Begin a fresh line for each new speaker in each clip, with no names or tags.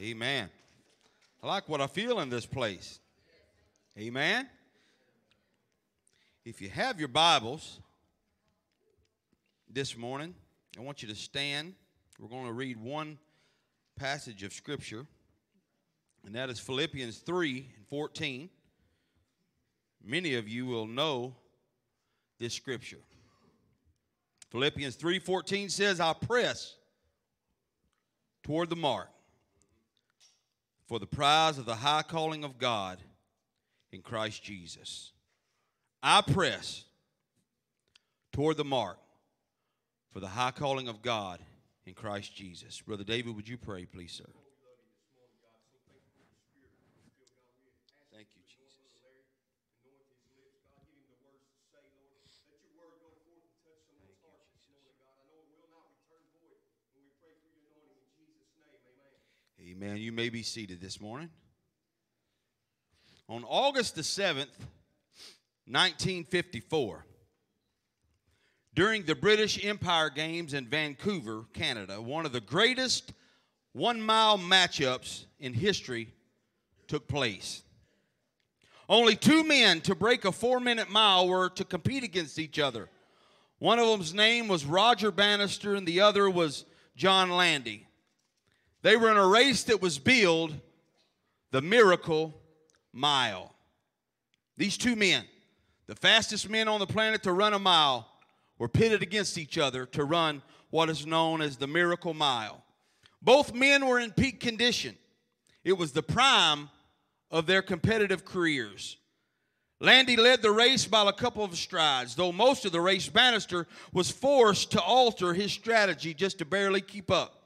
Amen. I like what I feel in this place. Amen. If you have your Bibles this morning, I want you to stand. We're going to read one passage of Scripture, and that is Philippians 3 and 14. Many of you will know this scripture. Philippians 3:14 says, "I press toward the mark for the prize of the high calling of God in Christ Jesus. I press toward the mark for the high calling of God in Christ Jesus." Brother David, would you pray, please, sir? Amen. You may be seated this morning. On August the 7th, 1954, during the British Empire Games in Vancouver, Canada, one of the greatest one mile matchups in history took place. Only two men to break a four minute mile were to compete against each other. One of them's name was Roger Bannister, and the other was John Landy. They were in a race that was billed the Miracle Mile. These two men, the fastest men on the planet to run a mile, were pitted against each other to run what is known as the Miracle Mile. Both men were in peak condition. It was the prime of their competitive careers. Landy led the race by a couple of strides, though most of the race, Bannister was forced to alter his strategy just to barely keep up.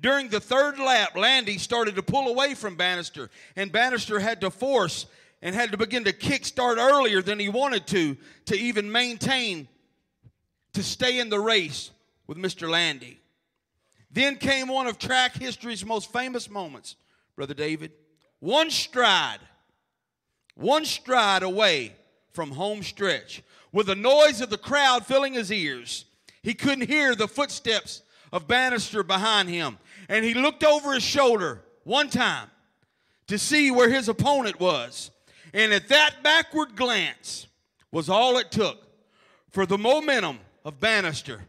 During the third lap, Landy started to pull away from Bannister, and Bannister had to force and had to begin to kick start earlier than he wanted to to even maintain to stay in the race with Mr. Landy. Then came one of track history's most famous moments, Brother David. One stride, one stride away from home stretch, with the noise of the crowd filling his ears. He couldn't hear the footsteps of Bannister behind him. And he looked over his shoulder one time to see where his opponent was. And at that backward glance was all it took for the momentum of Bannister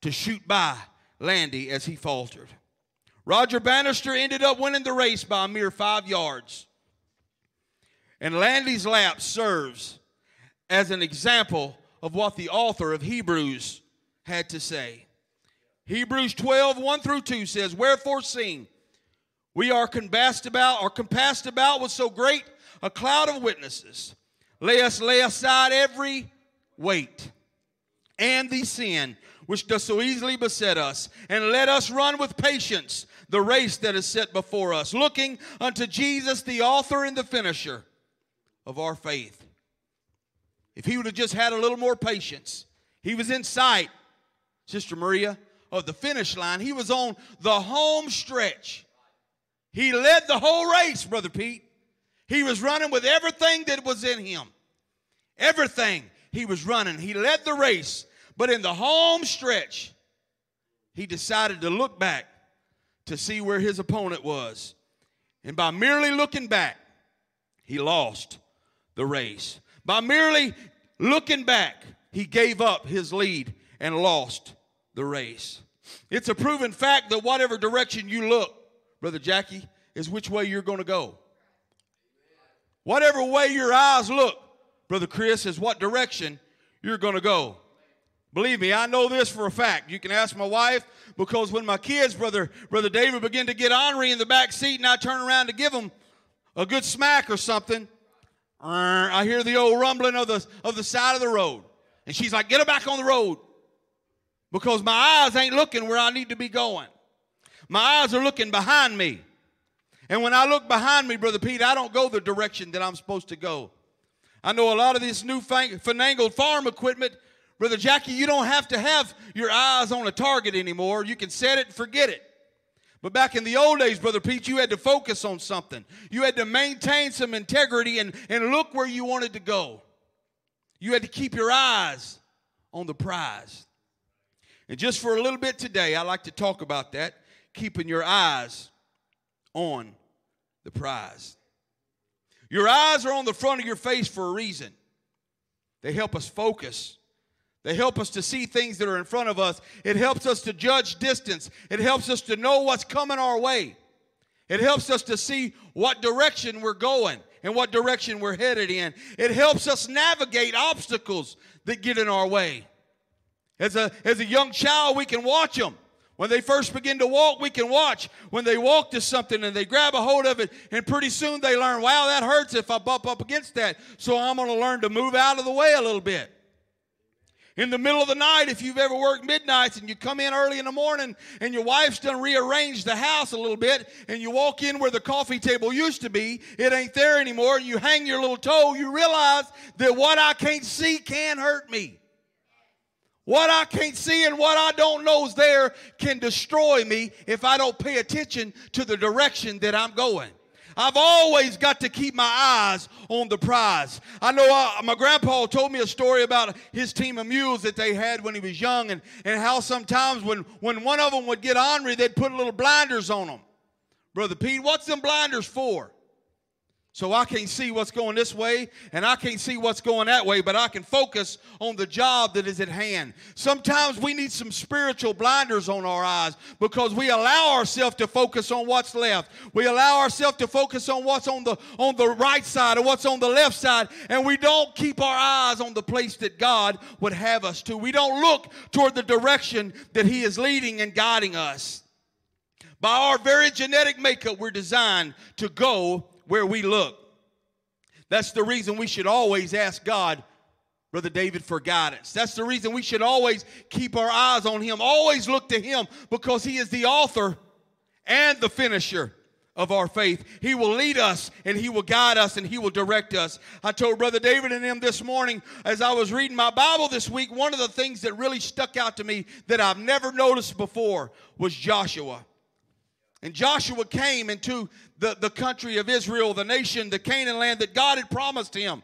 to shoot by Landy as he faltered. Roger Bannister ended up winning the race by a mere five yards. And Landy's lap serves as an example of what the author of Hebrews had to say. Hebrews 12, 1 through 2 says, Wherefore seeing we are compassed about, or compassed about with so great a cloud of witnesses, let us lay aside every weight and the sin which does so easily beset us, and let us run with patience the race that is set before us, looking unto Jesus, the author and the finisher of our faith. If he would have just had a little more patience, he was in sight, Sister Maria, of the finish line. He was on the home stretch. He led the whole race, Brother Pete. He was running with everything that was in him. Everything he was running. He led the race. But in the home stretch, he decided to look back to see where his opponent was. And by merely looking back, he lost the race. By merely looking back, he gave up his lead and lost the race. It's a proven fact that whatever direction you look, Brother Jackie, is which way you're going to go. Whatever way your eyes look, Brother Chris, is what direction you're going to go. Believe me, I know this for a fact. You can ask my wife because when my kids, brother, brother David, begin to get ornery in the back seat, and I turn around to give them a good smack or something, I hear the old rumbling of the of the side of the road, and she's like, "Get her back on the road," because my eyes ain't looking where I need to be going. My eyes are looking behind me, and when I look behind me, brother Pete, I don't go the direction that I'm supposed to go. I know a lot of this new fangled farm equipment Brother Jackie, you don't have to have your eyes on a target anymore. You can set it and forget it. But back in the old days, Brother Pete, you had to focus on something. You had to maintain some integrity and, and look where you wanted to go. You had to keep your eyes on the prize. And just for a little bit today, I like to talk about that keeping your eyes on the prize. Your eyes are on the front of your face for a reason. They help us focus. They help us to see things that are in front of us. It helps us to judge distance. It helps us to know what's coming our way. It helps us to see what direction we're going and what direction we're headed in. It helps us navigate obstacles that get in our way. As a, as a young child, we can watch them. When they first begin to walk, we can watch. When they walk to something and they grab a hold of it, and pretty soon they learn, wow, that hurts if I bump up against that. So I'm going to learn to move out of the way a little bit. In the middle of the night, if you've ever worked midnights and you come in early in the morning and your wife's done rearranged the house a little bit and you walk in where the coffee table used to be, it ain't there anymore, and you hang your little toe, you realize that what I can't see can hurt me. What I can't see and what I don't know is there can destroy me if I don't pay attention to the direction that I'm going. I've always got to keep my eyes on the prize. I know uh, my grandpa told me a story about his team of mules that they had when he was young and, and how sometimes when, when one of them would get ornery, they'd put little blinders on them. Brother Pete, what's them blinders for? So I can't see what's going this way and I can't see what's going that way, but I can focus on the job that is at hand. Sometimes we need some spiritual blinders on our eyes because we allow ourselves to focus on what's left. We allow ourselves to focus on what's on the on the right side or what's on the left side, and we don't keep our eyes on the place that God would have us to. We don't look toward the direction that He is leading and guiding us. By our very genetic makeup, we're designed to go where we look. That's the reason we should always ask God, Brother David, for guidance. That's the reason we should always keep our eyes on Him, always look to Him because He is the author and the finisher of our faith. He will lead us and He will guide us and He will direct us. I told Brother David and him this morning as I was reading my Bible this week, one of the things that really stuck out to me that I've never noticed before was Joshua. And Joshua came into the, the country of Israel, the nation, the Canaan land that God had promised him.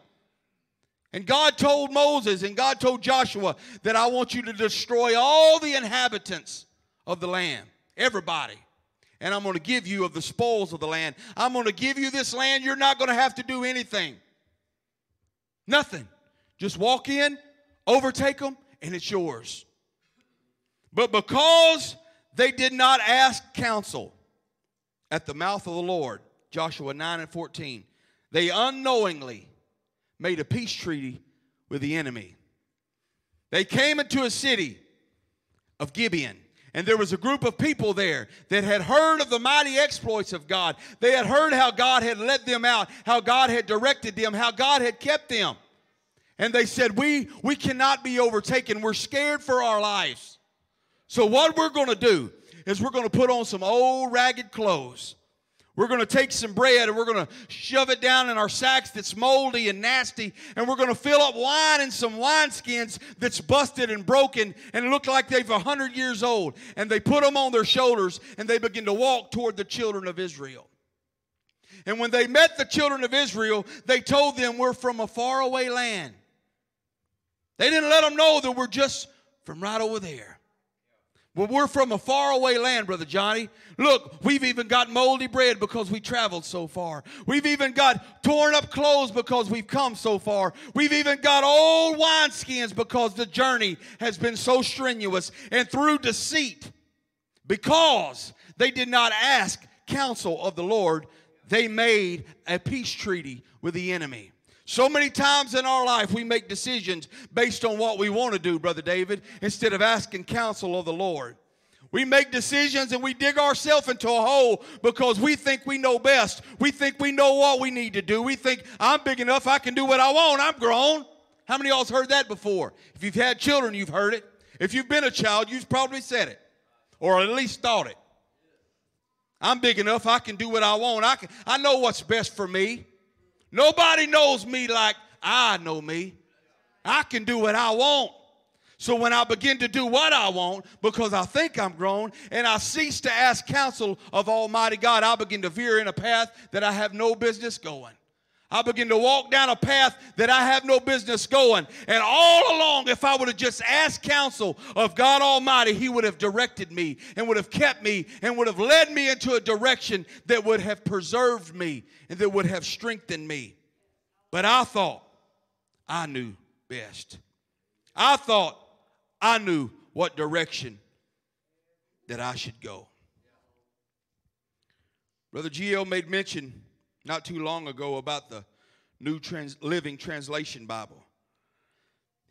And God told Moses and God told Joshua that I want you to destroy all the inhabitants of the land, everybody. And I'm going to give you of the spoils of the land. I'm going to give you this land. You're not going to have to do anything. Nothing. Just walk in, overtake them, and it's yours. But because they did not ask counsel, at the mouth of the Lord, Joshua 9 and 14, they unknowingly made a peace treaty with the enemy. They came into a city of Gibeon. And there was a group of people there that had heard of the mighty exploits of God. They had heard how God had led them out, how God had directed them, how God had kept them. And they said, We, we cannot be overtaken. We're scared for our lives. So, what we're going to do is we're going to put on some old ragged clothes. We're going to take some bread and we're going to shove it down in our sacks that's moldy and nasty, and we're going to fill up wine in some wineskins that's busted and broken and look like they've 100 years old. And they put them on their shoulders and they begin to walk toward the children of Israel. And when they met the children of Israel, they told them, We're from a faraway land. They didn't let them know that we're just from right over there. Well, we're from a faraway land, Brother Johnny. Look, we've even got moldy bread because we traveled so far. We've even got torn up clothes because we've come so far. We've even got old wineskins because the journey has been so strenuous. And through deceit, because they did not ask counsel of the Lord, they made a peace treaty with the enemy. So many times in our life, we make decisions based on what we want to do, Brother David, instead of asking counsel of the Lord. We make decisions and we dig ourselves into a hole because we think we know best. We think we know what we need to do. We think, I'm big enough, I can do what I want, I'm grown. How many of y'all's heard that before? If you've had children, you've heard it. If you've been a child, you've probably said it, or at least thought it. I'm big enough, I can do what I want. I, can, I know what's best for me. Nobody knows me like I know me. I can do what I want. So when I begin to do what I want because I think I'm grown and I cease to ask counsel of Almighty God, I begin to veer in a path that I have no business going. I begin to walk down a path that I have no business going. And all along, if I would have just asked counsel of God Almighty, He would have directed me and would have kept me and would have led me into a direction that would have preserved me and that would have strengthened me. But I thought I knew best. I thought I knew what direction that I should go. Brother G.L. made mention not too long ago about the New Trans- Living Translation Bible.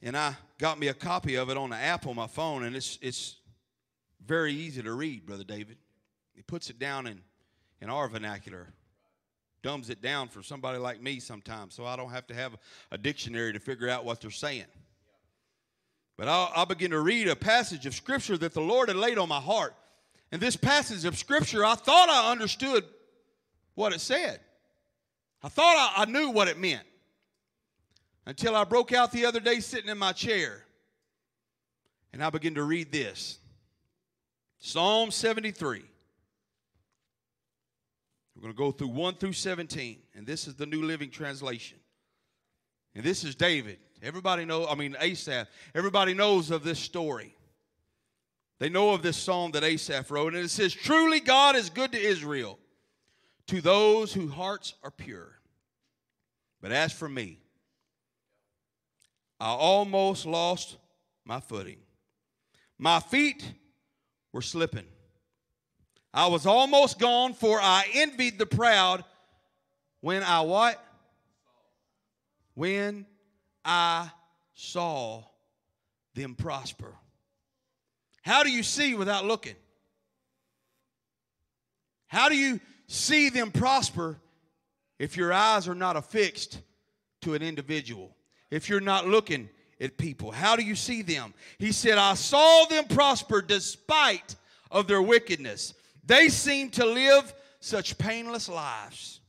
And I got me a copy of it on the app on my phone, and it's, it's very easy to read, Brother David. He puts it down in, in our vernacular, dumbs it down for somebody like me sometimes, so I don't have to have a dictionary to figure out what they're saying. But I'll, I'll begin to read a passage of Scripture that the Lord had laid on my heart. And this passage of Scripture, I thought I understood what it said. I thought I, I knew what it meant until I broke out the other day sitting in my chair and I began to read this Psalm 73. We're going to go through 1 through 17, and this is the New Living Translation. And this is David. Everybody knows, I mean, Asaph, everybody knows of this story. They know of this song that Asaph wrote, and it says, Truly God is good to Israel to those whose hearts are pure. But as for me, I almost lost my footing. My feet were slipping. I was almost gone, for I envied the proud when I what? When I saw them prosper. How do you see without looking? How do you see them prosper if your eyes are not affixed to an individual? If you're not looking at people, how do you see them? He said, I saw them prosper despite of their wickedness. They seem to live such painless lives.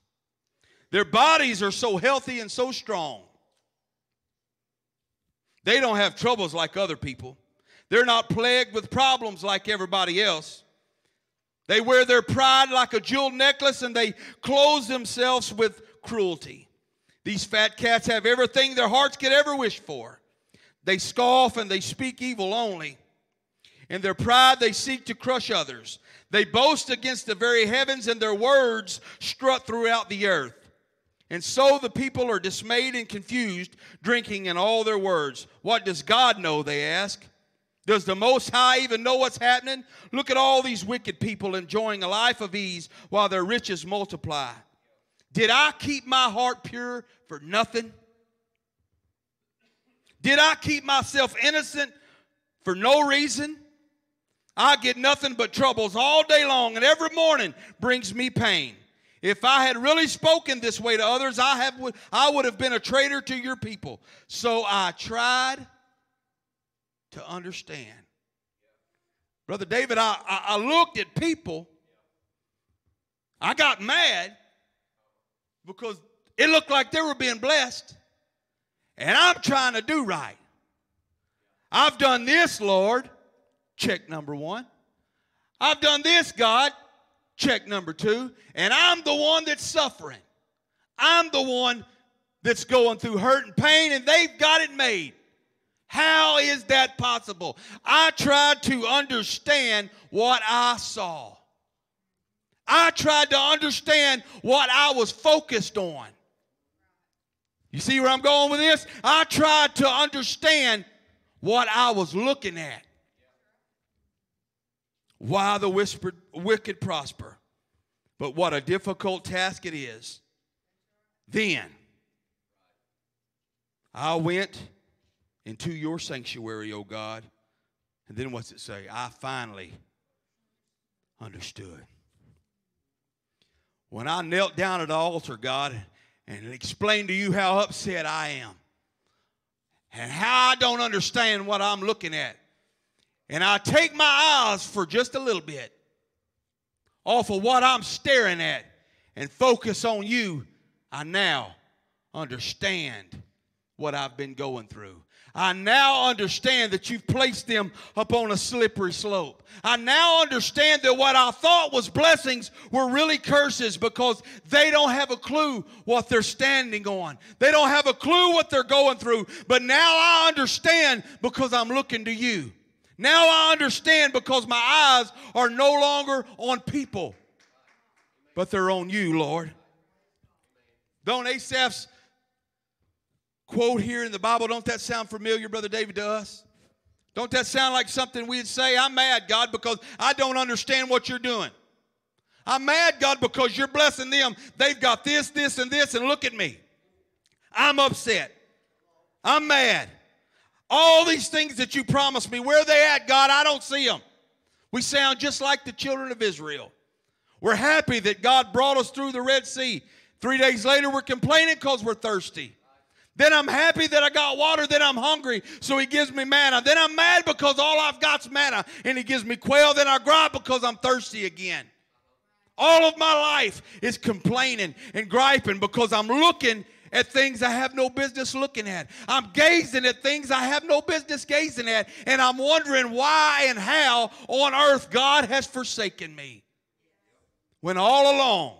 Their bodies are so healthy and so strong. They don't have troubles like other people. They're not plagued with problems like everybody else. They wear their pride like a jeweled necklace and they clothe themselves with cruelty. These fat cats have everything their hearts could ever wish for. They scoff and they speak evil only. In their pride, they seek to crush others. They boast against the very heavens, and their words strut throughout the earth. And so the people are dismayed and confused, drinking in all their words. What does God know? They ask. Does the Most High even know what's happening? Look at all these wicked people enjoying a life of ease while their riches multiply. Did I keep my heart pure for nothing? Did I keep myself innocent for no reason? I get nothing but troubles all day long, and every morning brings me pain. If I had really spoken this way to others, I, have, I would have been a traitor to your people. So I tried to understand. Brother David, I, I, I looked at people. I got mad because it looked like they were being blessed. And I'm trying to do right. I've done this, Lord. Check number one. I've done this, God. Check number two. And I'm the one that's suffering. I'm the one that's going through hurt and pain, and they've got it made. How is that possible? I tried to understand what I saw. I tried to understand what I was focused on. You see where I'm going with this? I tried to understand what I was looking at. Why the whispered, wicked prosper. But what a difficult task it is. Then I went into your sanctuary, O God. And then what's it say? I finally understood. When I knelt down at the altar, God, and explained to you how upset I am and how I don't understand what I'm looking at, and I take my eyes for just a little bit off of what I'm staring at and focus on you, I now understand what I've been going through. I now understand that you've placed them upon a slippery slope. I now understand that what I thought was blessings were really curses because they don't have a clue what they're standing on. They don't have a clue what they're going through. But now I understand because I'm looking to you. Now I understand because my eyes are no longer on people, but they're on you, Lord. Don't Asaph's quote here in the Bible, don't that sound familiar, Brother David, to us? Don't that sound like something we'd say? I'm mad, God, because I don't understand what you're doing. I'm mad, God, because you're blessing them. They've got this, this, and this, and look at me. I'm upset. I'm mad. All these things that you promised me, where are they at, God? I don't see them. We sound just like the children of Israel. We're happy that God brought us through the Red Sea. Three days later, we're complaining because we're thirsty. Then I'm happy that I got water. Then I'm hungry, so he gives me manna. Then I'm mad because all I've got's manna, and he gives me quail. Then I gripe because I'm thirsty again. All of my life is complaining and griping because I'm looking at things I have no business looking at. I'm gazing at things I have no business gazing at, and I'm wondering why and how on earth God has forsaken me. When all along,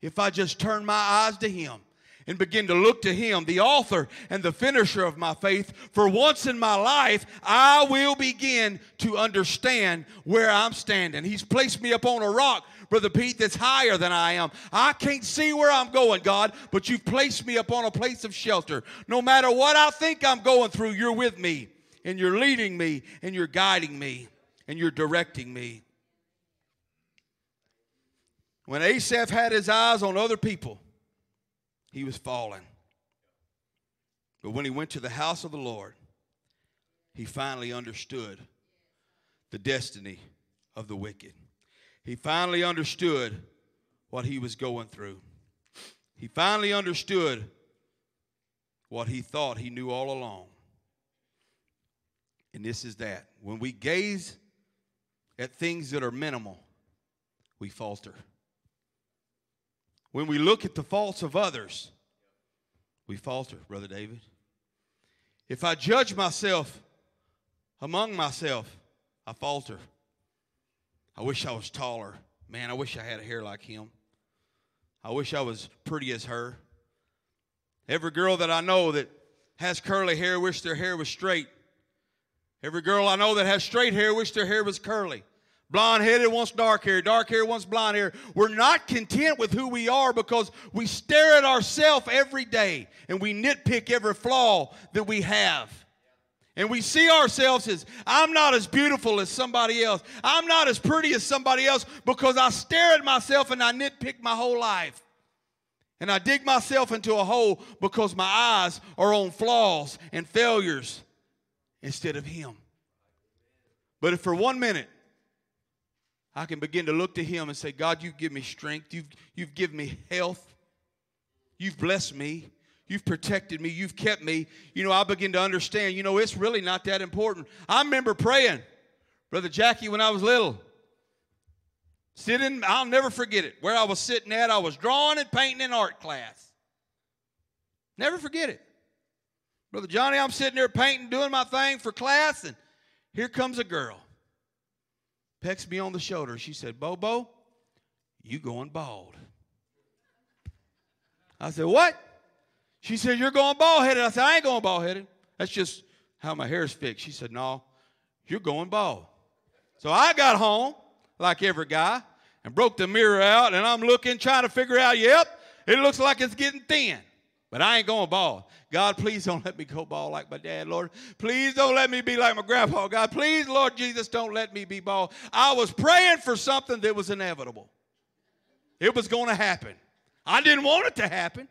if I just turn my eyes to Him, and begin to look to Him, the author and the finisher of my faith, for once in my life, I will begin to understand where I'm standing. He's placed me upon a rock, Brother Pete, that's higher than I am. I can't see where I'm going, God, but you've placed me upon a place of shelter. No matter what I think I'm going through, you're with me, and you're leading me, and you're guiding me, and you're directing me. When Asaph had his eyes on other people, he was falling. But when he went to the house of the Lord, he finally understood the destiny of the wicked. He finally understood what he was going through. He finally understood what he thought he knew all along. And this is that. When we gaze at things that are minimal, we falter. When we look at the faults of others, we falter, Brother David. If I judge myself among myself, I falter. I wish I was taller. Man, I wish I had a hair like him. I wish I was pretty as her. Every girl that I know that has curly hair wish their hair was straight. Every girl I know that has straight hair wish their hair was curly. Blonde headed wants dark hair. Dark hair wants blonde hair. We're not content with who we are because we stare at ourselves every day and we nitpick every flaw that we have. And we see ourselves as, I'm not as beautiful as somebody else. I'm not as pretty as somebody else because I stare at myself and I nitpick my whole life. And I dig myself into a hole because my eyes are on flaws and failures instead of Him. But if for one minute I can begin to look to Him and say, God, you've given me strength. You've, you've given me health. You've blessed me. You've protected me. You've kept me. You know, I begin to understand, you know, it's really not that important. I remember praying, Brother Jackie, when I was little. Sitting, I'll never forget it. Where I was sitting at, I was drawing and painting in art class. Never forget it. Brother Johnny, I'm sitting there painting, doing my thing for class, and here comes a girl pecks me on the shoulder. She said, Bobo, you going bald. I said, What? She said, You're going bald headed. I said, I ain't going bald headed. That's just how my hair's fixed. She said, No, you're going bald. So I got home, like every guy, and broke the mirror out, and I'm looking, trying to figure out, yep, it looks like it's getting thin. But I ain't going bald. God, please don't let me go bald like my dad, Lord. Please don't let me be like my grandpa. God, please, Lord Jesus, don't let me be bald. I was praying for something that was inevitable. It was going to happen. I didn't want it to happen,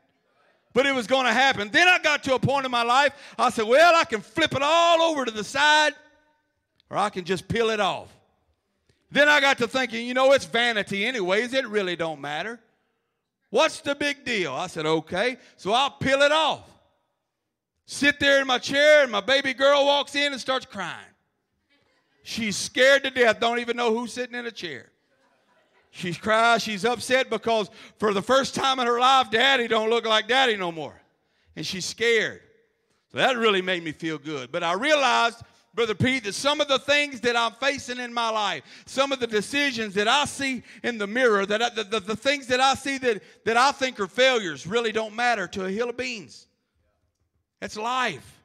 but it was going to happen. Then I got to a point in my life, I said, well, I can flip it all over to the side, or I can just peel it off. Then I got to thinking, you know, it's vanity anyways. It really don't matter. What's the big deal? I said, okay. So I'll peel it off. Sit there in my chair, and my baby girl walks in and starts crying. She's scared to death, don't even know who's sitting in a chair. She's crying, she's upset because for the first time in her life, daddy don't look like daddy no more. And she's scared. So that really made me feel good. But I realized, Brother Pete, that some of the things that I'm facing in my life, some of the decisions that I see in the mirror, that I, the, the, the things that I see that, that I think are failures really don't matter to a hill of beans. That's life.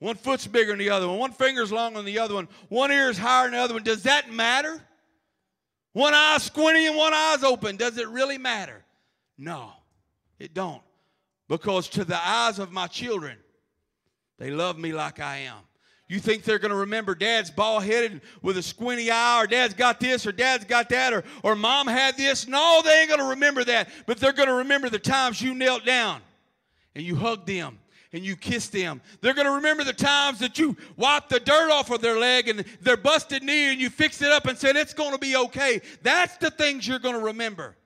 One foot's bigger than the other one. One finger's longer than the other one. One ear's higher than the other one. Does that matter? One eye squinty and one eye's open. Does it really matter? No, it don't. Because to the eyes of my children, they love me like I am. You think they're going to remember dad's bald headed with a squinty eye, or dad's got this, or dad's got that, or, or mom had this? No, they ain't going to remember that. But they're going to remember the times you knelt down and you hugged them and you kissed them. They're going to remember the times that you wiped the dirt off of their leg and their busted knee and you fixed it up and said, It's going to be okay. That's the things you're going to remember.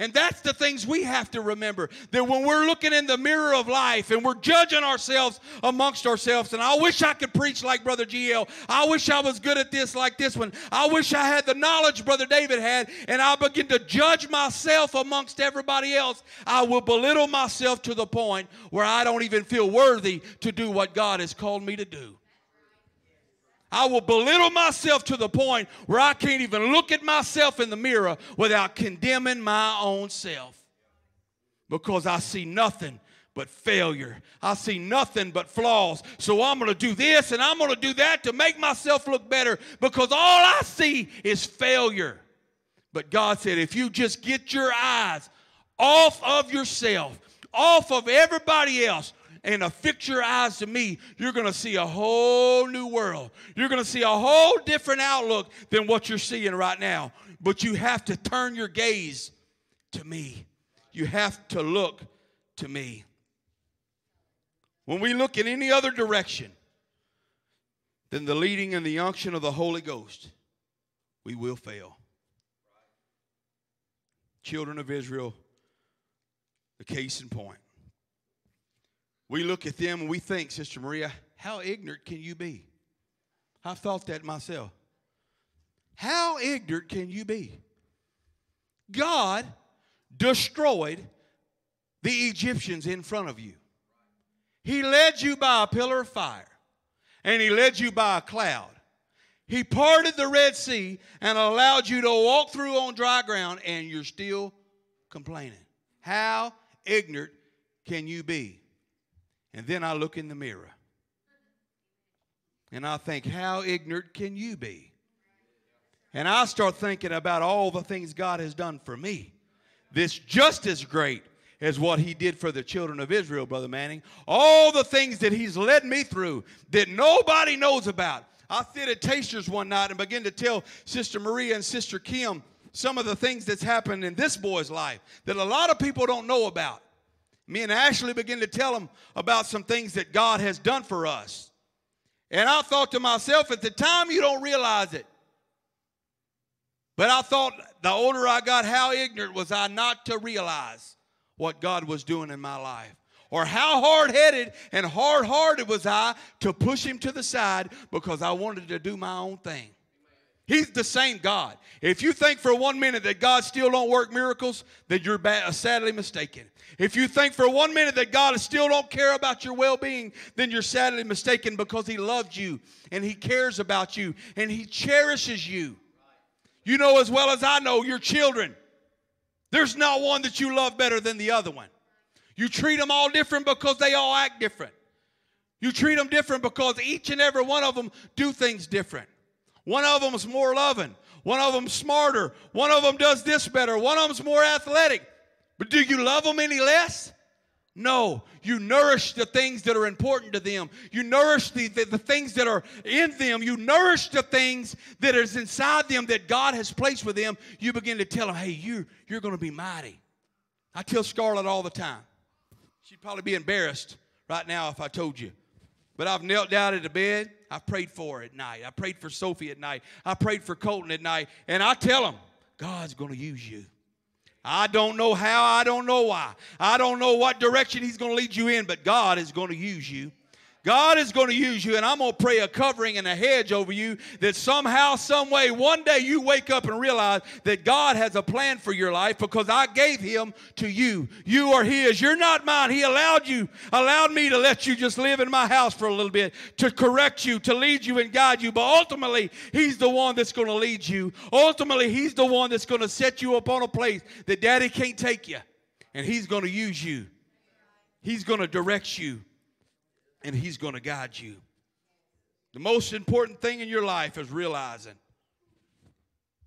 And that's the things we have to remember that when we're looking in the mirror of life and we're judging ourselves amongst ourselves, and I wish I could preach like Brother GL. I wish I was good at this like this one. I wish I had the knowledge Brother David had, and I begin to judge myself amongst everybody else. I will belittle myself to the point where I don't even feel worthy to do what God has called me to do. I will belittle myself to the point where I can't even look at myself in the mirror without condemning my own self. Because I see nothing but failure. I see nothing but flaws. So I'm going to do this and I'm going to do that to make myself look better because all I see is failure. But God said, if you just get your eyes off of yourself, off of everybody else, and affix your eyes to me, you're going to see a whole new world. You're going to see a whole different outlook than what you're seeing right now. But you have to turn your gaze to me. You have to look to me. When we look in any other direction than the leading and the unction of the Holy Ghost, we will fail. Children of Israel, the case in point. We look at them and we think, Sister Maria, how ignorant can you be? I've thought that myself. How ignorant can you be? God destroyed the Egyptians in front of you. He led you by a pillar of fire, and He led you by a cloud. He parted the Red Sea and allowed you to walk through on dry ground, and you're still complaining. How ignorant can you be? And then I look in the mirror and I think, how ignorant can you be? And I start thinking about all the things God has done for me. This just as great as what he did for the children of Israel, Brother Manning. All the things that he's led me through that nobody knows about. I sit at Tasters one night and began to tell Sister Maria and Sister Kim some of the things that's happened in this boy's life that a lot of people don't know about me and Ashley began to tell them about some things that God has done for us. And I thought to myself, at the time, you don't realize it. But I thought the older I got, how ignorant was I not to realize what God was doing in my life? Or how hard headed and hard hearted was I to push Him to the side because I wanted to do my own thing? He's the same God. If you think for one minute that God still don't work miracles, then you're sadly mistaken. If you think for one minute that God still don't care about your well-being, then you're sadly mistaken because he loved you and he cares about you and he cherishes you. You know as well as I know your children. There's not one that you love better than the other one. You treat them all different because they all act different. You treat them different because each and every one of them do things different. One of them is more loving. One of them's smarter. One of them does this better. One of them's more athletic. But do you love them any less? No. You nourish the things that are important to them. You nourish the, the, the, things that are in them. You nourish the things that is inside them that God has placed with them. You begin to tell them, hey, you, you're going to be mighty. I tell Scarlett all the time. She'd probably be embarrassed right now if I told you. But I've knelt down at the bed. I prayed for her at night. I prayed for Sophie at night. I prayed for Colton at night. And I tell them, God's going to use you. I don't know how. I don't know why. I don't know what direction He's going to lead you in, but God is going to use you. God is going to use you, and I'm going to pray a covering and a hedge over you that somehow, some way, one day you wake up and realize that God has a plan for your life because I gave Him to you. You are His. You're not mine. He allowed you, allowed me to let you just live in my house for a little bit, to correct you, to lead you and guide you. But ultimately, He's the one that's going to lead you. Ultimately, He's the one that's going to set you up on a place that Daddy can't take you, and He's going to use you. He's going to direct you and He's going to guide you. The most important thing in your life is realizing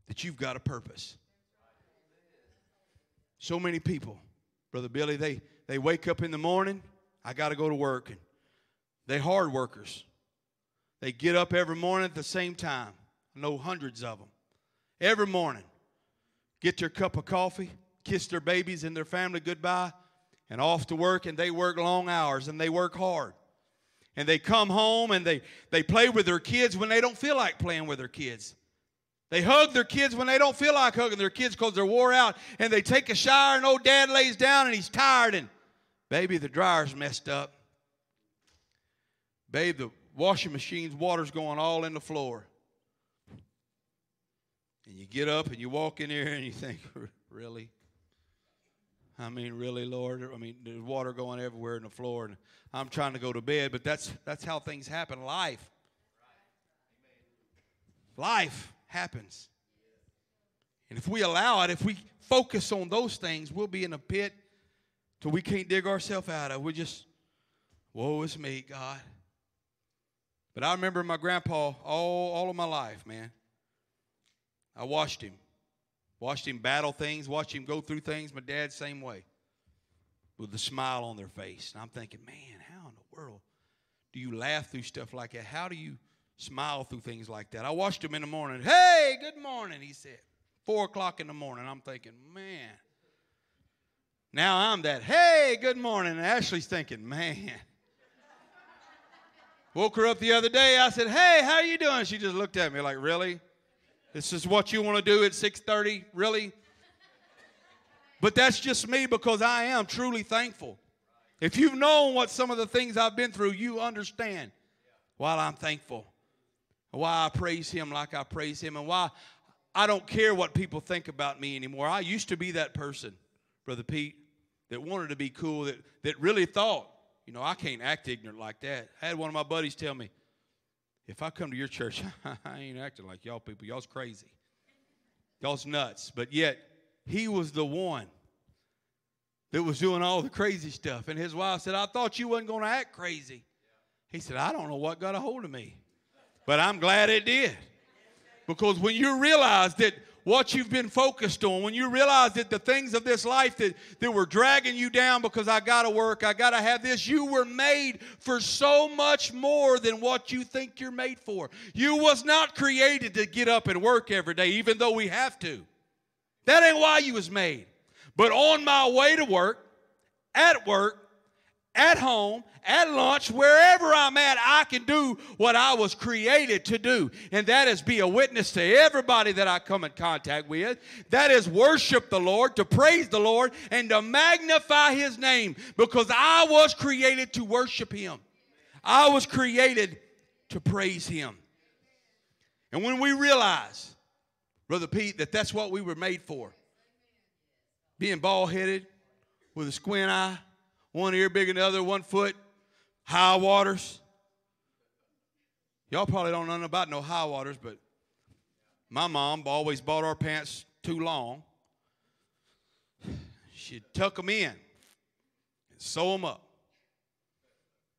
that you've got a purpose. So many people, Brother Billy, they, they wake up in the morning, I got to go to work. And they hard workers. They get up every morning at the same time. I know hundreds of them. Every morning, get their cup of coffee, kiss their babies and their family goodbye, and off to work. And they work long hours and they work hard and they come home and they, they play with their kids when they don't feel like playing with their kids. They hug their kids when they don't feel like hugging their kids because they're wore out. And they take a shower and old dad lays down and he's tired and baby, the dryer's messed up. Babe, the washing machine's water's going all in the floor. And you get up and you walk in here and you think, really? I mean, really, Lord? I mean, there's water going everywhere in the floor, and I'm trying to go to bed, but that's, that's how things happen. Life. Life happens. And if we allow it, if we focus on those things, we'll be in a pit till we can't dig ourselves out of. We just, woe is me, God. But I remember my grandpa all, all of my life, man. I watched him. Watched him battle things, watched him go through things. My dad, same way, with a smile on their face. And I'm thinking, man, how in the world do you laugh through stuff like that? How do you smile through things like that? I watched him in the morning. Hey, good morning, he said. Four o'clock in the morning. I'm thinking, man. Now I'm that, hey, good morning. And Ashley's thinking, man. Woke her up the other day. I said, hey, how are you doing? She just looked at me like, really? This is what you want to do at 6:30? Really? But that's just me because I am truly thankful. If you've known what some of the things I've been through, you understand why I'm thankful. Why I praise him like I praise him and why I don't care what people think about me anymore. I used to be that person, Brother Pete, that wanted to be cool, that, that really thought, you know, I can't act ignorant like that. I had one of my buddies tell me, if I come to your church, I ain't acting like y'all people. Y'all's crazy. Y'all's nuts. But yet, he was the one that was doing all the crazy stuff. And his wife said, I thought you wasn't going to act crazy. He said, I don't know what got a hold of me, but I'm glad it did. Because when you realize that what you've been focused on, when you realize that the things of this life that, that were dragging you down because I got to work, I got to have this, you were made for so much more than what you think you're made for. You was not created to get up and work every day, even though we have to. That ain't why you was made. But on my way to work, at work, at home, at lunch, wherever I'm at, I can do what I was created to do. And that is be a witness to everybody that I come in contact with. That is worship the Lord, to praise the Lord, and to magnify His name because I was created to worship Him. I was created to praise Him. And when we realize, Brother Pete, that that's what we were made for being bald headed with a squint eye, one ear bigger than the other, one foot, high waters. Y'all probably don't know about no high waters, but my mom always bought our pants too long. She'd tuck them in and sew them up.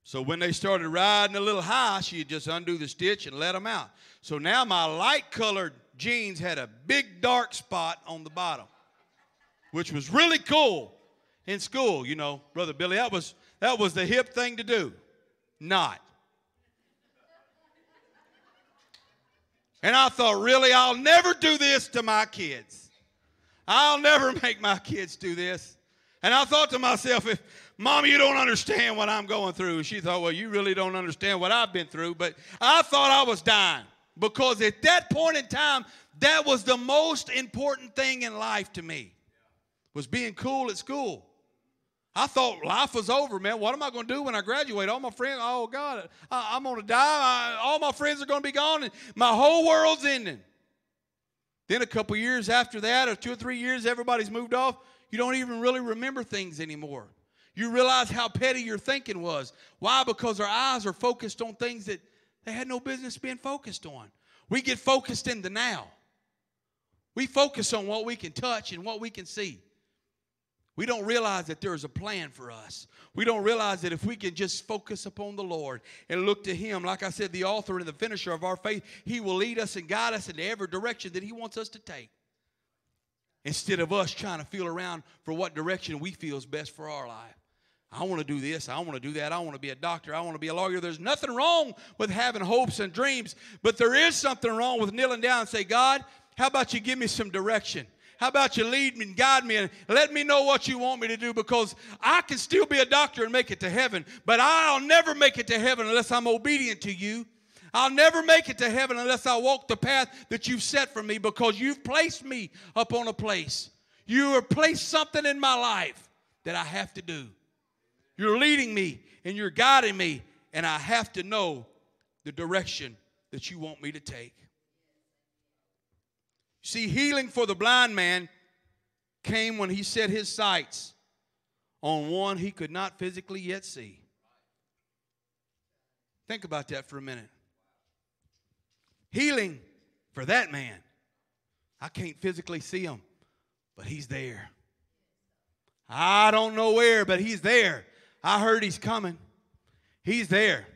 So when they started riding a little high, she'd just undo the stitch and let them out. So now my light colored jeans had a big dark spot on the bottom, which was really cool in school, you know, Brother Billy. That was that was the hip thing to do. Not. And I thought, really, I'll never do this to my kids. I'll never make my kids do this. And I thought to myself, if Mom, you don't understand what I'm going through. She thought, well, you really don't understand what I've been through. But I thought I was dying because at that point in time, that was the most important thing in life to me was being cool at school. I thought life was over, man. What am I going to do when I graduate? All my friends, oh God, I, am going to die. I, all my friends are going to be gone, and my whole world's ending. Then a couple years after that, or two or three years, everybody's moved off. You don't even really remember things anymore. You realize how petty your thinking was. Why? Because our eyes are focused on things that they had no business being focused on. We get focused in the now. We focus on what we can touch and what we can see. We don't realize that there is a plan for us. We don't realize that if we can just focus upon the Lord and look to Him, like I said, the author and the finisher of our faith, He will lead us and guide us into every direction that He wants us to take. Instead of us trying to feel around for what direction we feel is best for our life. I want to do this. I want to do that. I want to be a doctor. I want to be a lawyer. There's nothing wrong with having hopes and dreams, but there is something wrong with kneeling down and say, God, how about you give me some direction? How about you lead me and guide me and let me know what you want me to do because I can still be a doctor and make it to heaven, but I'll never make it to heaven unless I'm obedient to you. I'll never make it to heaven unless I walk the path that you've set for me because you've placed me upon a place. You have placed something in my life that I have to do. You're leading me and you're guiding me, and I have to know the direction that you want me to take. See, healing for the blind man came when he set his sights on one he could not physically yet see. Think about that for a minute. Healing for that man. I can't physically see him, but he's there. I don't know where, but he's there. I heard he's coming. He's there.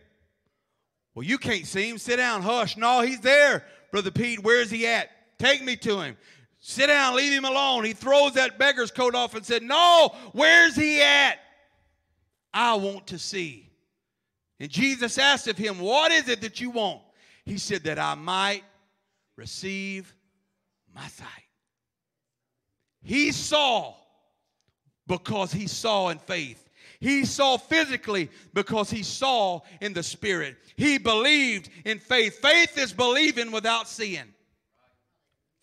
Well, you can't see him. Sit down, hush. No, he's there, Brother Pete. Where's he at? Take me to him. Sit down, leave him alone. He throws that beggar's coat off and said, No, where's he at? I want to see. And Jesus asked of him, What is it that you want? He said, That I might receive my sight. He saw because he saw in faith. He saw physically because he saw in the spirit. He believed in faith. Faith is believing without seeing.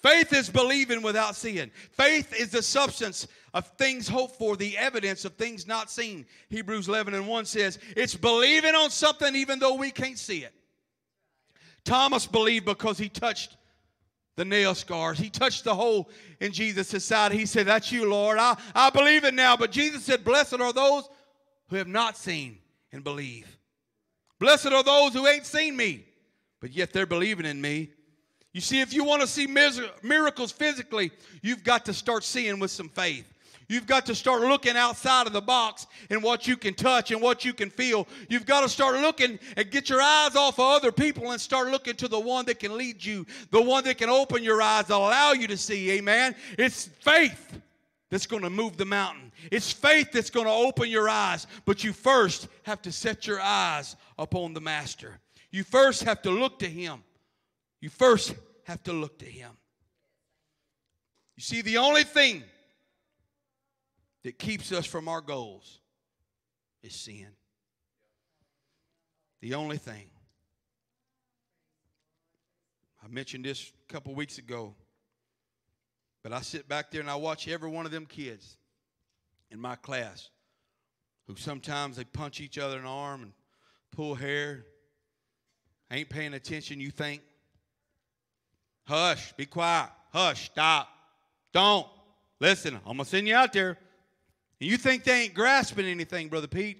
Faith is believing without seeing. Faith is the substance of things hoped for, the evidence of things not seen. Hebrews 11 and 1 says, It's believing on something even though we can't see it. Thomas believed because he touched the nail scars. He touched the hole in Jesus' side. He said, That's you, Lord. I, I believe it now. But Jesus said, Blessed are those who have not seen and believe. Blessed are those who ain't seen me, but yet they're believing in me. You see, if you want to see miracles physically, you've got to start seeing with some faith. You've got to start looking outside of the box and what you can touch and what you can feel. You've got to start looking and get your eyes off of other people and start looking to the one that can lead you, the one that can open your eyes, allow you to see. Amen. It's faith that's going to move the mountain. It's faith that's going to open your eyes. But you first have to set your eyes upon the Master. You first have to look to Him. You first have to look to Him. You see, the only thing that keeps us from our goals is sin. The only thing. I mentioned this a couple weeks ago, but I sit back there and I watch every one of them kids in my class who sometimes they punch each other in the arm and pull hair. Ain't paying attention, you think. Hush, be quiet. Hush, stop. Don't. Listen, I'm going to send you out there. And you think they ain't grasping anything, Brother Pete.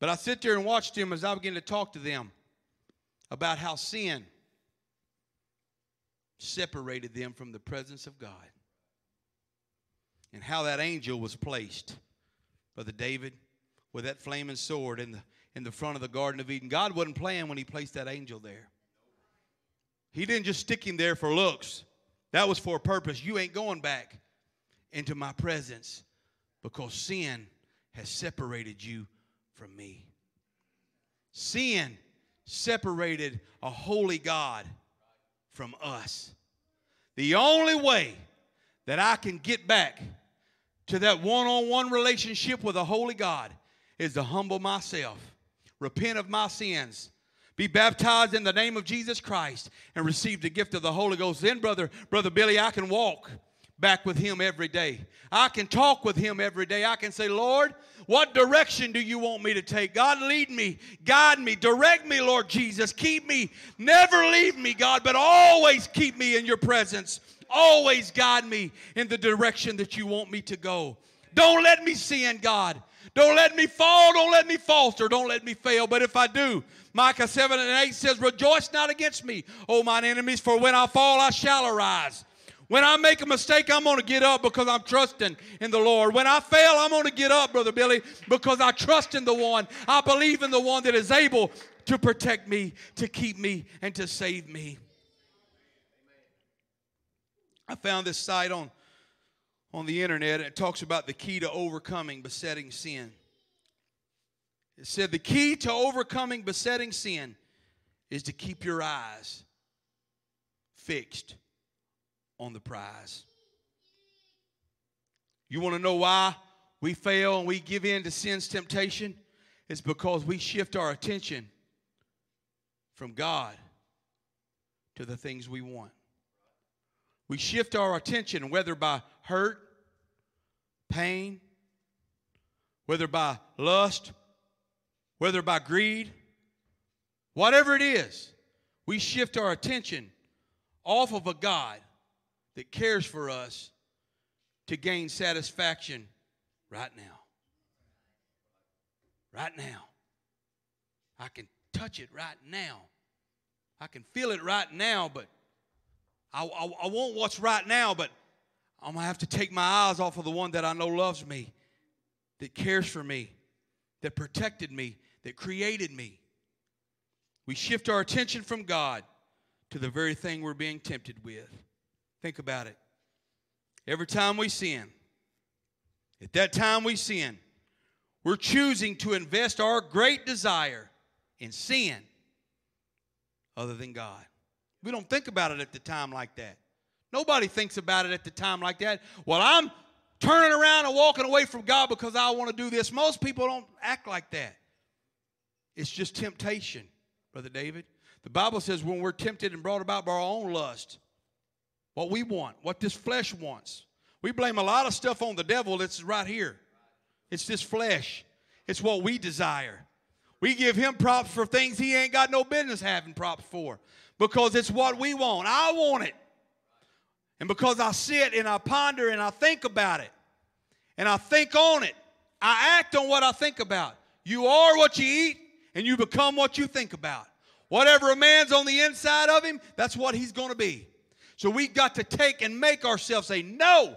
But I sit there and watch them as I begin to talk to them about how sin separated them from the presence of God. And how that angel was placed, Brother David, with that flaming sword in the, in the front of the Garden of Eden. God wasn't playing when he placed that angel there. He didn't just stick him there for looks. That was for a purpose. You ain't going back into my presence because sin has separated you from me. Sin separated a holy God from us. The only way that I can get back to that one on one relationship with a holy God is to humble myself, repent of my sins, be baptized in the name of Jesus Christ and receive the gift of the Holy Ghost. Then, brother, brother Billy, I can walk back with Him every day. I can talk with Him every day. I can say, Lord, what direction do you want me to take? God, lead me, guide me, direct me, Lord Jesus. Keep me, never leave me, God, but always keep me in your presence. Always guide me in the direction that you want me to go. Don't let me sin, God. Don't let me fall. Don't let me falter. Don't let me fail. But if I do, Micah 7 and 8 says, Rejoice not against me, O mine enemies, for when I fall, I shall arise. When I make a mistake, I'm going to get up because I'm trusting in the Lord. When I fail, I'm going to get up, Brother Billy, because I trust in the one. I believe in the one that is able to protect me, to keep me, and to save me. I found this site on, on the internet. It talks about the key to overcoming besetting sin. It said the key to overcoming besetting sin is to keep your eyes fixed on the prize. You want to know why we fail and we give in to sin's temptation? It's because we shift our attention from God to the things we want. We shift our attention, whether by hurt, pain, whether by lust, whether by greed, whatever it is, we shift our attention off of a God that cares for us to gain satisfaction right now. Right now. I can touch it right now. I can feel it right now, but I, I, I want what's right now, but I'm going to have to take my eyes off of the one that I know loves me, that cares for me, that protected me, that created me. We shift our attention from God to the very thing we're being tempted with. Think about it. Every time we sin, at that time we sin, we're choosing to invest our great desire in sin other than God. We don't think about it at the time like that. Nobody thinks about it at the time like that. Well, I'm turning around and walking away from God because I want to do this. Most people don't act like that. It's just temptation, Brother David. The Bible says when we're tempted and brought about by our own lust, what we want, what this flesh wants. We blame a lot of stuff on the devil that's right here. It's this flesh, it's what we desire. We give him props for things he ain't got no business having props for because it's what we want. I want it. And because I sit and I ponder and I think about it and I think on it, I act on what I think about. You are what you eat and you become what you think about. Whatever a man's on the inside of him, that's what he's going to be. So we got to take and make ourselves say, no.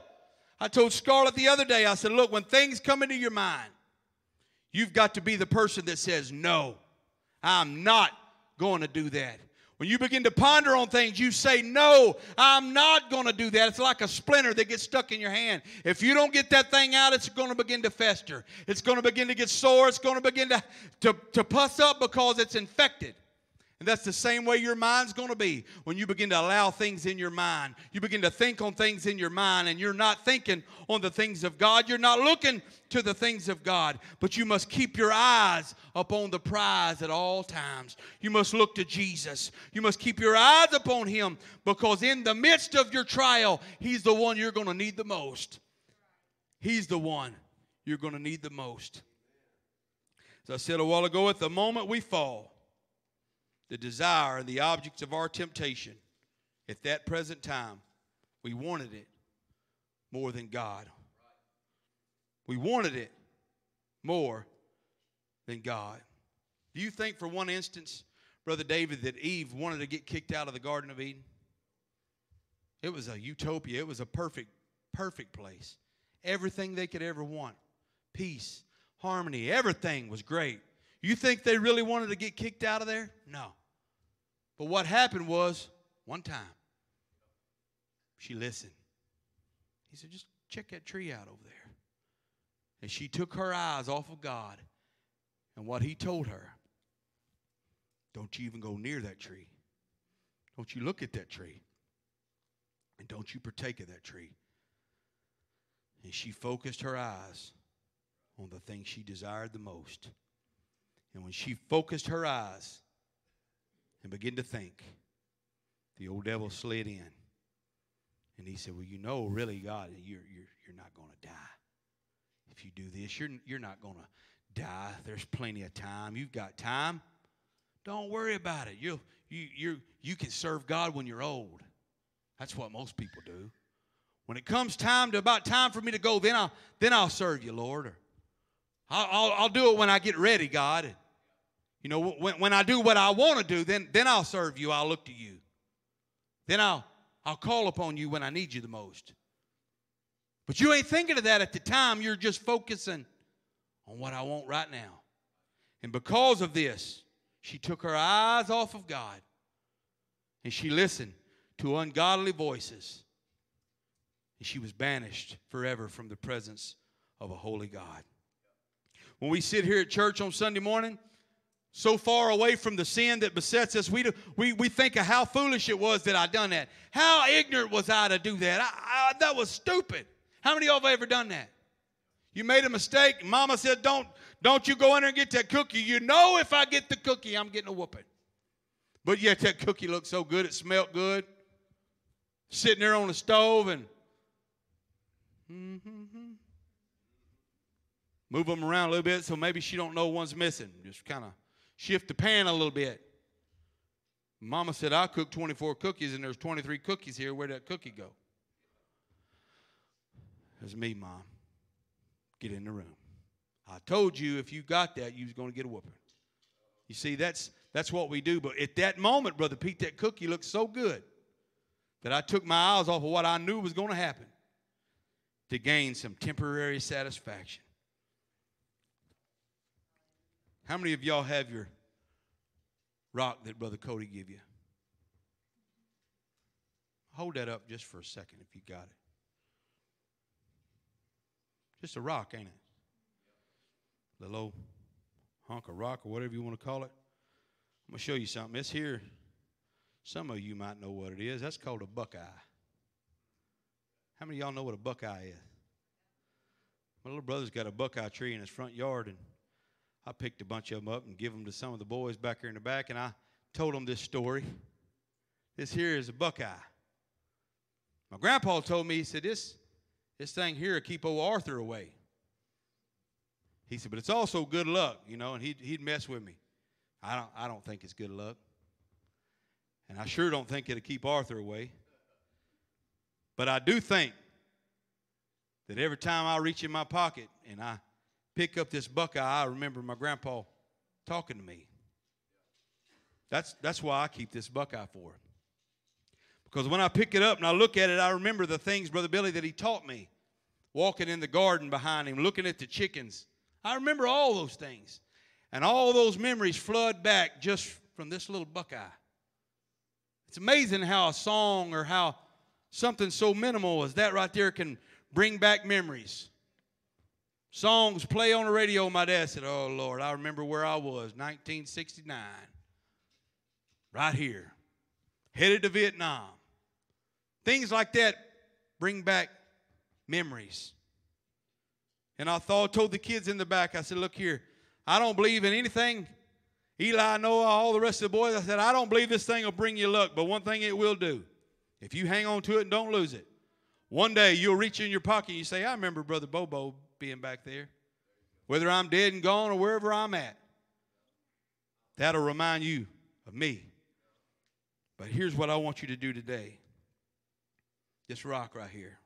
I told Scarlett the other day, I said, look, when things come into your mind, you've got to be the person that says, no, I'm not going to do that. When you begin to ponder on things, you say, No, I'm not going to do that. It's like a splinter that gets stuck in your hand. If you don't get that thing out, it's going to begin to fester. It's going to begin to get sore. It's going to begin to, to, to puss up because it's infected. And that's the same way your mind's going to be when you begin to allow things in your mind. You begin to think on things in your mind, and you're not thinking on the things of God. You're not looking to the things of God, but you must keep your eyes upon the prize at all times. You must look to Jesus. You must keep your eyes upon Him because in the midst of your trial, He's the one you're going to need the most. He's the one you're going to need the most. As I said a while ago, at the moment we fall, the desire and the objects of our temptation at that present time, we wanted it more than God. We wanted it more than God. Do you think for one instance, Brother David, that Eve wanted to get kicked out of the Garden of Eden? It was a utopia. It was a perfect, perfect place. Everything they could ever want peace, harmony, everything was great. You think they really wanted to get kicked out of there? No. But what happened was, one time, she listened. He said, just check that tree out over there. And she took her eyes off of God and what he told her. Don't you even go near that tree. Don't you look at that tree. And don't you partake of that tree. And she focused her eyes on the thing she desired the most. And when she focused her eyes and begin to think, the old devil slid in And he said, Well, you know, really, God, you're, you're, you're not going to die. If you do this, you're, you're not going to die. There's plenty of time. You've got time. Don't worry about it. You, you, you, you can serve God when you're old. That's what most people do. When it comes time to about time for me to go, then I'll, then I'll serve you, Lord. Or I'll, I'll, I'll do it when I get ready, God. You know, when, when I do what I want to do, then, then I'll serve you. I'll look to you. Then I'll, I'll call upon you when I need you the most. But you ain't thinking of that at the time. You're just focusing on what I want right now. And because of this, she took her eyes off of God and she listened to ungodly voices. And she was banished forever from the presence of a holy God. When we sit here at church on Sunday morning, so far away from the sin that besets us, we, do, we, we think of how foolish it was that I done that. How ignorant was I to do that? I, I, that was stupid. How many of y'all have ever done that? You made a mistake. Mama said, don't, don't you go in there and get that cookie. You know if I get the cookie, I'm getting a whooping. But yet that cookie looked so good, it smelled good. Sitting there on the stove and mm-hmm. move them around a little bit so maybe she don't know one's missing. Just kind of shift the pan a little bit. Mama said, I cooked 24 cookies and there's 23 cookies here. Where'd that cookie go? Was me, Mom. Get in the room. I told you if you got that, you was going to get a whooping. You see, that's that's what we do. But at that moment, Brother Pete, that cookie looked so good that I took my eyes off of what I knew was going to happen to gain some temporary satisfaction. How many of y'all have your rock that Brother Cody give you? Hold that up just for a second if you got it. Just a rock, ain't it? Little old hunk of rock or whatever you want to call it. I'm going to show you something. It's here. Some of you might know what it is. That's called a buckeye. How many of y'all know what a buckeye is? My little brother's got a buckeye tree in his front yard, and I picked a bunch of them up and give them to some of the boys back here in the back, and I told them this story. This here is a buckeye. My grandpa told me, he said, this, this thing here will keep old Arthur away. He said, but it's also good luck, you know, and he'd, he'd mess with me. I don't, I don't think it's good luck. And I sure don't think it'll keep Arthur away. But I do think that every time I reach in my pocket and I pick up this buckeye, I remember my grandpa talking to me. That's, that's why I keep this buckeye for. Because when I pick it up and I look at it, I remember the things, Brother Billy, that he taught me. Walking in the garden behind him, looking at the chickens, I remember all those things. And all those memories flood back just from this little buckeye. It's amazing how a song or how something so minimal as that right there can bring back memories. Songs play on the radio. My dad said, Oh, Lord, I remember where I was, 1969. Right here. Headed to Vietnam. Things like that bring back memories. And I thought, told the kids in the back, I said, look here, I don't believe in anything. Eli, Noah, all the rest of the boys, I said, I don't believe this thing will bring you luck, but one thing it will do. If you hang on to it and don't lose it, one day you'll reach in your pocket and you say, I remember Brother Bobo being back there. Whether I'm dead and gone or wherever I'm at, that'll remind you of me. But here's what I want you to do today this rock right here.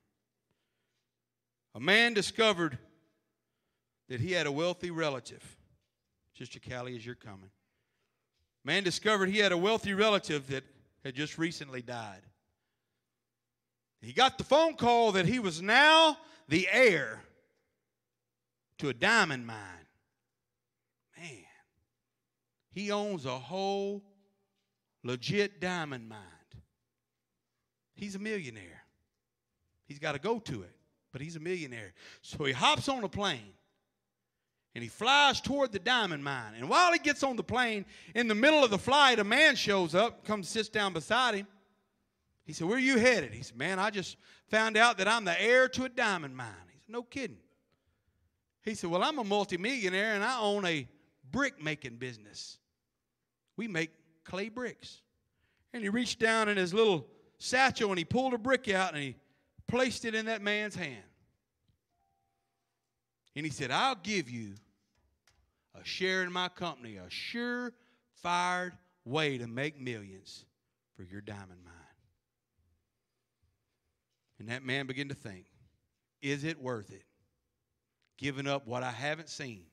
A man discovered that he had a wealthy relative. Sister Callie, as you're coming. Man discovered he had a wealthy relative that had just recently died. He got the phone call that he was now the heir to a diamond mine. Man, he owns a whole legit diamond mine. He's a millionaire. He's got to go to it, but he's a millionaire. So he hops on a plane and he flies toward the diamond mine. And while he gets on the plane, in the middle of the flight, a man shows up, comes sits down beside him. He said, Where are you headed? He said, Man, I just found out that I'm the heir to a diamond mine. He said, No kidding. He said, Well, I'm a multimillionaire and I own a brick making business. We make clay bricks. And he reached down in his little satchel and he pulled a brick out and he placed it in that man's hand. And he said, I'll give you a share in my company, a sure fired way to make millions for your diamond mine. And that man began to think, is it worth it? Giving up what I haven't seen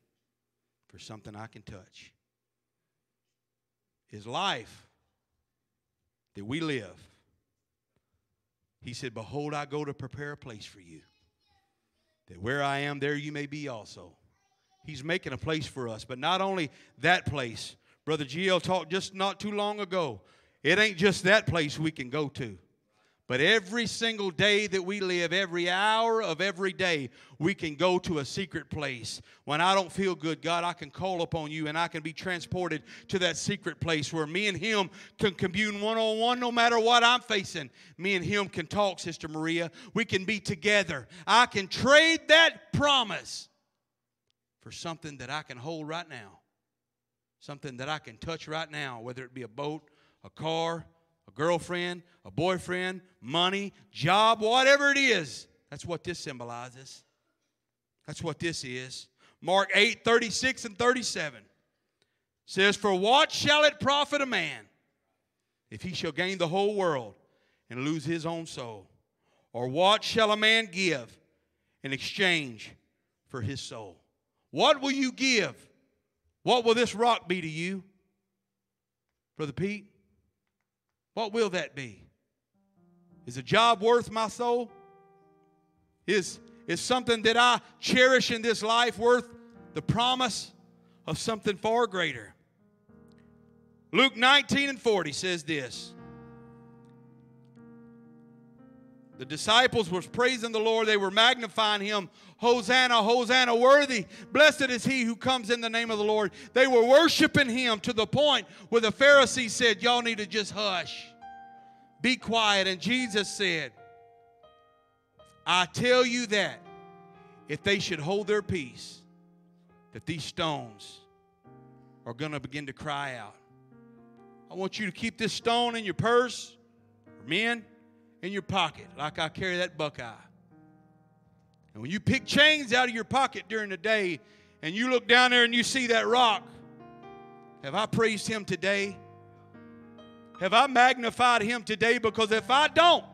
for something I can touch. His life that we live, he said, Behold, I go to prepare a place for you, that where I am, there you may be also. He's making a place for us, but not only that place. Brother GL talked just not too long ago. It ain't just that place we can go to. But every single day that we live, every hour of every day, we can go to a secret place. When I don't feel good, God, I can call upon you and I can be transported to that secret place where me and Him can commune one on one no matter what I'm facing. Me and Him can talk, Sister Maria. We can be together. I can trade that promise for something that I can hold right now, something that I can touch right now, whether it be a boat, a car, a girlfriend, a boyfriend, money, job, whatever it is. That's what this symbolizes. That's what this is. Mark 8, 36 and 37 says, For what shall it profit a man if he shall gain the whole world and lose his own soul? Or what shall a man give in exchange for his soul? What will you give? What will this rock be to you? Brother Pete? What will that be? Is a job worth my soul? Is, is something that I cherish in this life worth the promise of something far greater? Luke 19 and 40 says this. The disciples were praising the Lord. They were magnifying him. Hosanna, Hosanna, worthy. Blessed is he who comes in the name of the Lord. They were worshiping him to the point where the Pharisees said, Y'all need to just hush. Be quiet. And Jesus said, I tell you that if they should hold their peace, that these stones are going to begin to cry out. I want you to keep this stone in your purse, men, in your pocket, like I carry that buckeye. And when you pick chains out of your pocket during the day and you look down there and you see that rock, have I praised him today? Have I magnified him today? Because if I don't,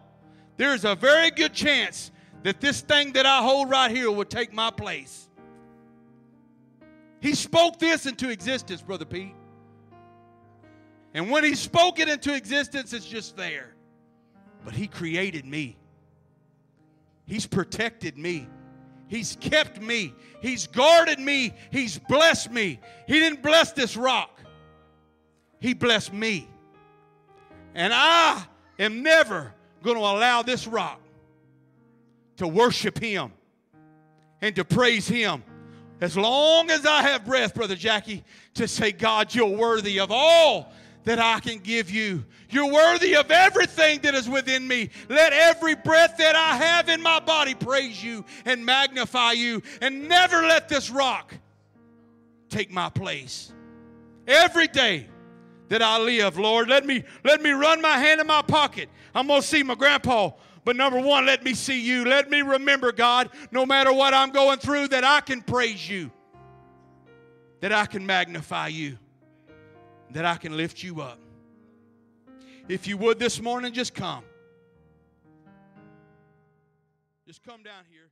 there's a very good chance that this thing that I hold right here will take my place. He spoke this into existence, Brother Pete. And when he spoke it into existence, it's just there. But he created me. He's protected me. He's kept me. He's guarded me. He's blessed me. He didn't bless this rock, He blessed me. And I am never going to allow this rock to worship Him and to praise Him. As long as I have breath, Brother Jackie, to say, God, you're worthy of all that I can give you. You're worthy of everything that is within me. Let every breath that I have in my body praise you and magnify you, and never let this rock take my place. Every day that I live, Lord, let me let me run my hand in my pocket. I'm gonna see my grandpa. But number one, let me see you. Let me remember, God, no matter what I'm going through, that I can praise you, that I can magnify you that I can lift you up. If you would this morning, just come. Just come down here.